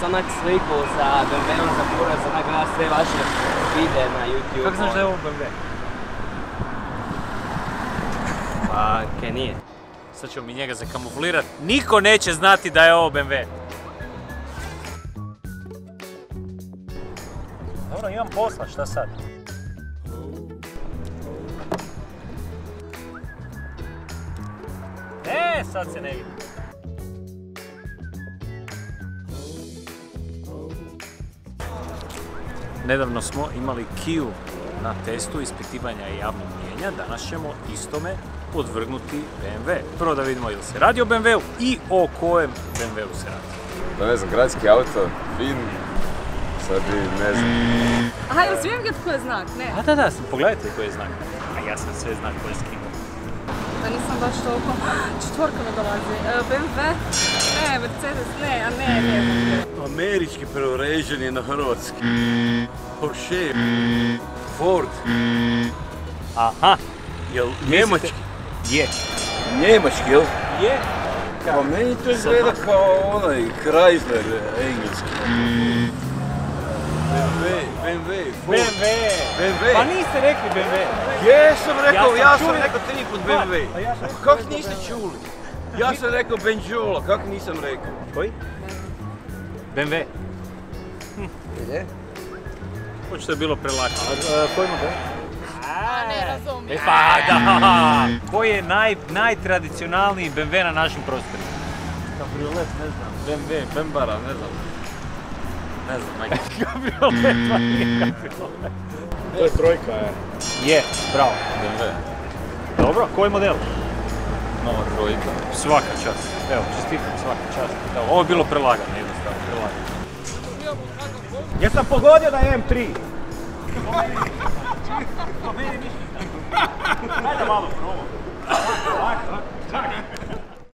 sam onak sliku sa BMW-om za kurac, onak gleda sve vaše videe na YouTube. Kako znaš da je ovo BMW? Pa, kaj nije? Sad ćemo mi njega zakamuflirat. Niko neće znati da je ovo BMW. Dobro, imam posla, šta sad? E, sad se ne vidi. Nedavno smo imali Kiju na testu ispitivanja javnog mijenja. Danas ćemo istome podvrgnuti BMW. Prvo da vidimo ili se radi o BMW-u i o kojem BMW-u se radi. Pa ne znam, gradski auto, fin, sad bi, ne znam. Aha, jel smijem vidjeti koji je znak? Ne, A da, da, pogledajte koji je znak. A ja sam sve znak koji je skinuo. da nisam baš toliko. Četvorka mi dolazi. E, BMW? Mercedes, ne, a ne, ne. Američki preuređen je na hrvatski. Porsche, Ford, Aha, jel njemački? je. Njemački, jel? Je. Pa meni to izgleda kao onaj Chrysler engleski. BMW, BMW, Ford. BMW. BMW. Pa niste rekli BMW. Jesam rekao, Ja ja sam sam čuo- rekao tri put BMW. Pa ja sam Pa kako niste čuli? Ja sam rekao Benjola, kako nisam rekao? Koji? BMW. Je? Očito je bilo prelako. koji model? A ne razumijem. E pa da! Koji je naj, najtradicionalniji BMW na našim prostorima? Kabriolet, ne znam. BMW, Bembara, ne znam. Ne znam, majke. Kabriolet, pa nije kabriolet. To je trojka, je. Je, bravo. BMW, Dobro, koji model? Nova trojka. Svaka čast. Evo, čestitam svaka čast. Evo, ovo je bilo prelagano, jednostavno, prelagano. Jesam pogodio da je M3? Po meni ništa. Ajde malo probam.